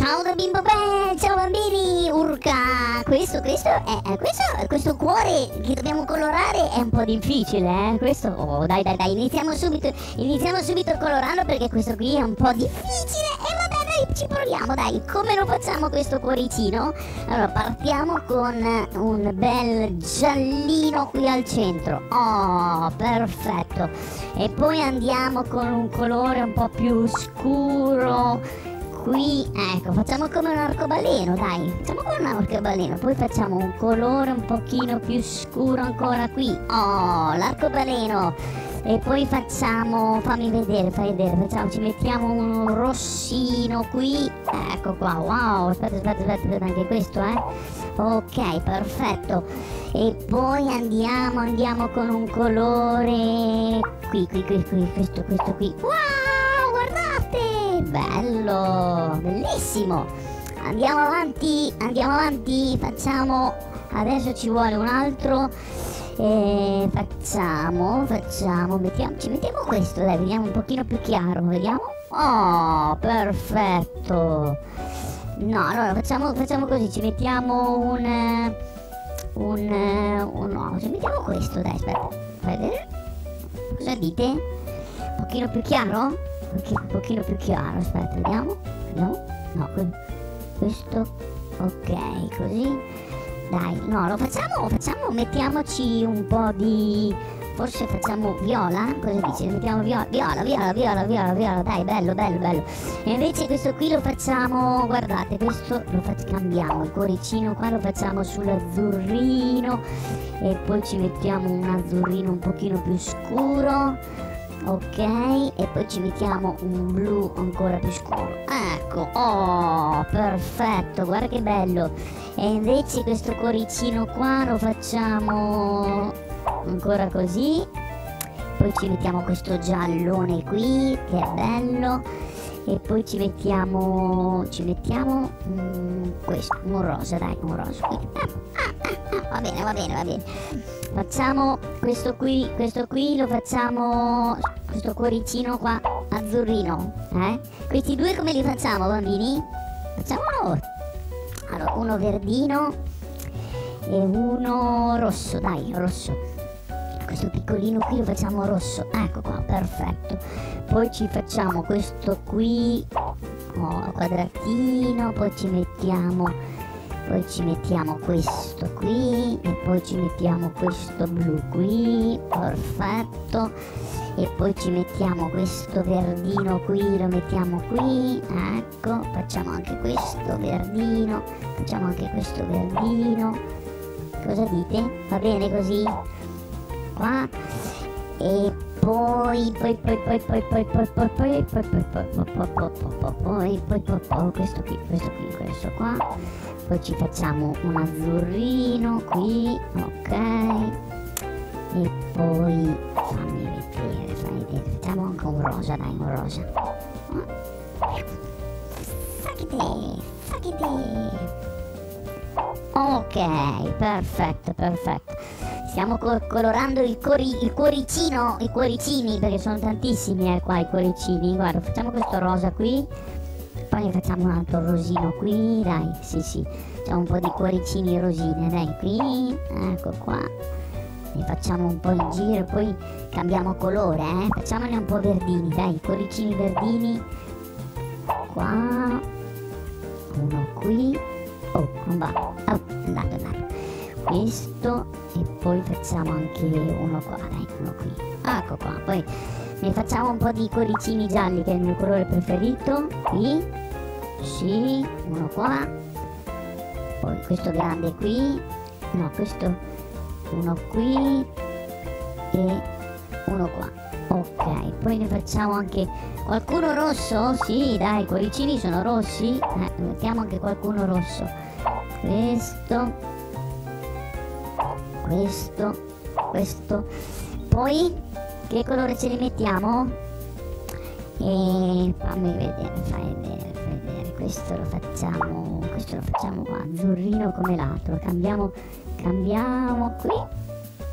Ciao da Bimbo Bell, ciao bambini, urca! Questo, questo, è, questo, questo cuore che dobbiamo colorare è un po' difficile, eh? Questo, oh, dai, dai, dai, iniziamo subito, iniziamo subito a colorarlo perché questo qui è un po' difficile e vabbè, dai, ci proviamo, dai, come lo facciamo questo cuoricino? Allora, partiamo con un bel giallino qui al centro, oh, perfetto, e poi andiamo con un colore un po' più scuro, qui ecco facciamo come un arcobaleno dai. Facciamo come un arcobaleno poi facciamo un colore un pochino più scuro ancora qui. Oh l'arcobaleno. E poi facciamo fammi vedere fai vedere facciamo ci mettiamo un rossino qui. Ecco qua wow aspetta aspetta aspetta, aspetta anche questo eh. Ok perfetto. E poi andiamo andiamo con un colore qui qui qui qui questo questo qui. Wow bello bellissimo. Andiamo avanti andiamo avanti facciamo adesso ci vuole un altro e facciamo facciamo mettiamo, ci mettiamo questo dai vediamo un pochino più chiaro vediamo. Oh perfetto. No allora facciamo, facciamo così ci mettiamo un un, un no ci mettiamo questo dai aspetta cosa dite? Un pochino più chiaro un pochino più chiaro aspetta vediamo vediamo no questo ok così dai, no, lo facciamo, facciamo, mettiamoci un po' di... Forse facciamo viola? Cosa dici? Mettiamo viola, viola, viola, viola, viola, viola, dai, bello, bello, bello. E invece questo qui lo facciamo, guardate, questo lo facciamo, cambiamo, il cuoricino qua lo facciamo sull'azzurrino e poi ci mettiamo un azzurrino un pochino più scuro ok e poi ci mettiamo un blu ancora più scuro. Ecco oh perfetto guarda che bello. E invece questo cuoricino qua lo facciamo ancora così. Poi ci mettiamo questo giallone qui che è bello. E poi ci mettiamo ci mettiamo mm, questo un rosa dai un rosa qui. Ah, ah, ah, va bene va bene va bene. Facciamo questo qui questo qui lo facciamo questo cuoricino qua azzurrino eh? Questi due come li facciamo bambini? Facciamolo allora uno verdino e uno rosso dai rosso. Questo piccolino qui lo facciamo rosso. Ecco qua perfetto. Poi ci facciamo questo qui oh, quadratino poi ci mettiamo poi ci mettiamo questo qui e poi ci mettiamo questo blu qui perfetto e poi ci mettiamo questo verdino qui lo mettiamo qui ecco facciamo anche questo verdino facciamo anche questo verdino cosa dite va bene così qua e poi poi poi poi poi poi poi poi poi poi poi poi poi poi poi poi questo qui questo qui questo qua poi ci facciamo un azzurrino qui ok. E poi fammi vedere fammi vedere facciamo anche un rosa dai un rosa. Facchete facchete ok perfetto perfetto. Stiamo co colorando il, cori il cuoricino, i cuoricini, perché sono tantissimi eh, qua i cuoricini. Guarda, facciamo questo rosa qui, poi facciamo un altro rosino qui, dai, sì sì. Facciamo un po' di cuoricini rosine, dai, qui, ecco qua. Ne facciamo un po' in giro, poi cambiamo colore, eh. Facciamone un po' verdini, dai, cuoricini verdini. Qua. Uno qui. Oh, non va. Oh, è andato questo e poi facciamo anche uno qua, dai, uno qui. Ecco qua, poi ne facciamo un po' di cuoricini gialli che è il mio colore preferito. Qui, sì, uno qua. Poi questo grande qui, no, questo uno qui e uno qua. Ok, poi ne facciamo anche qualcuno rosso? Sì, dai, i cuoricini sono rossi. Eh, mettiamo anche qualcuno rosso. Questo questo, questo. Poi che colore ce li mettiamo? E fammi vedere, fai vedere. Questo lo facciamo, questo lo facciamo azzurrino come l'altro. Cambiamo, cambiamo qui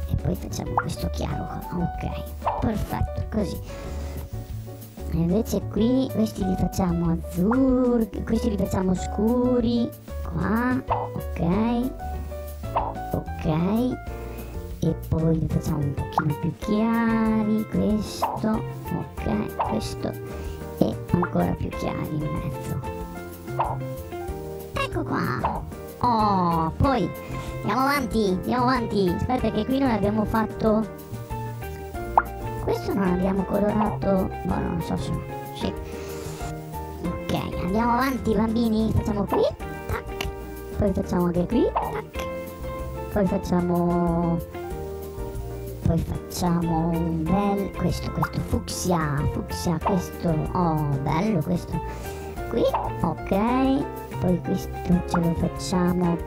e poi facciamo questo chiaro qua. Ok, perfetto, così. invece qui questi li facciamo azzurri questi li facciamo scuri qua ok ok e poi li facciamo un pochino più chiari questo ok questo e ancora più chiari in mezzo ecco qua. Oh poi andiamo avanti andiamo avanti. Aspetta che qui non abbiamo fatto questo non abbiamo colorato. Boh non so se sì. Ok andiamo avanti bambini. Facciamo qui tac. Poi facciamo anche qui tac. Poi facciamo poi facciamo un bel questo questo fucsia fucsia questo. Oh bello questo qui ok? Poi questo ce lo facciamo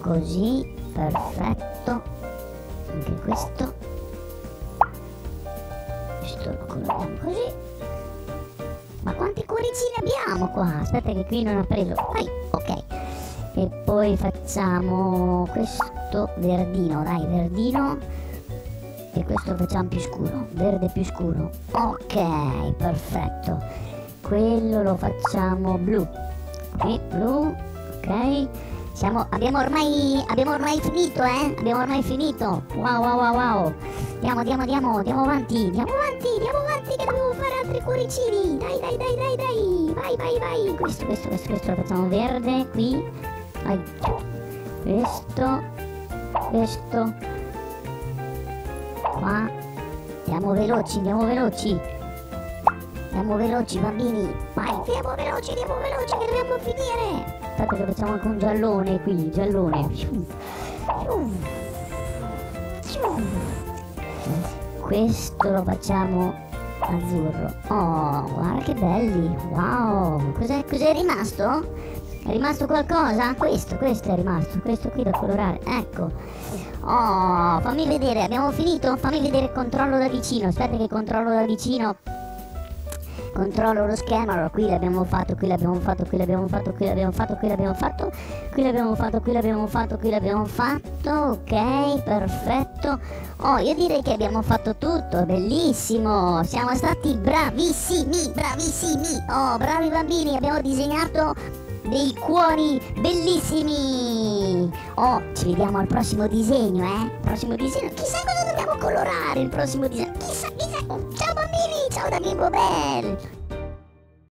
così perfetto. Anche questo. Questo lo coloriamo così. Ma quanti cuoricini abbiamo qua? Aspetta che qui non ha preso. Vai ok. E poi facciamo questo verdino dai verdino. E questo facciamo più scuro verde più scuro. Ok perfetto quello lo facciamo blu. Qui blu ok. Siamo, abbiamo ormai abbiamo ormai finito eh? Abbiamo ormai finito. Wow wow wow wow. Andiamo andiamo andiamo andiamo avanti andiamo avanti andiamo avanti che dobbiamo fare altri cuoricini. Dai dai dai dai dai. Vai vai vai. Questo questo questo questo lo facciamo verde qui. Vai. Questo questo. Qua. Andiamo veloci andiamo veloci andiamo veloci bambini. Vai. Andiamo veloci andiamo veloci che dobbiamo finire. Aspetta che facciamo anche un giallone qui giallone. Questo lo facciamo azzurro. Oh guarda che belli. Wow. Cos'è, cos'è rimasto? È rimasto qualcosa? Questo, questo è rimasto, questo qui da colorare, ecco. Oh, fammi vedere, abbiamo finito? Fammi vedere il controllo da vicino, aspetta che controllo da vicino. Controllo lo schermo, allora qui l'abbiamo fatto, qui l'abbiamo fatto, qui l'abbiamo fatto, qui l'abbiamo fatto, qui l'abbiamo fatto, qui l'abbiamo fatto, qui l'abbiamo fatto, qui l'abbiamo fatto, ok, perfetto. Oh, io direi che abbiamo fatto tutto, bellissimo, siamo stati bravissimi, bravissimi. Oh, bravi bambini, abbiamo disegnato dei cuori bellissimi. Oh, ci vediamo al prossimo disegno, eh? Prossimo disegno. Chissà cosa dobbiamo colorare il prossimo disegno. Chissà. Ciao bambini, ciao da Bimbo Bell.